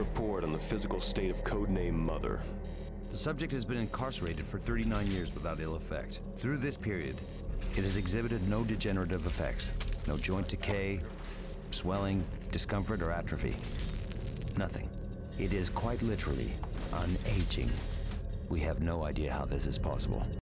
Report on the physical state of codename Mother. The subject has been incarcerated for 39 years without ill effect. Through this period, it has exhibited no degenerative effects, no joint decay, swelling, discomfort, or atrophy. Nothing. It is quite literally unaging. We have no idea how this is possible.